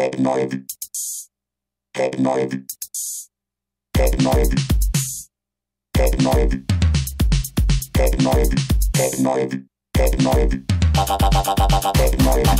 Top 9. Top 9. Top 9. Top 9. Top 9. Top 9. Top 9. Top 9.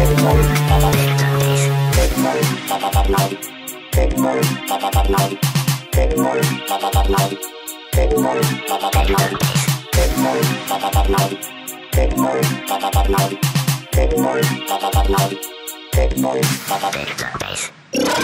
Good morning, Papa Big Days.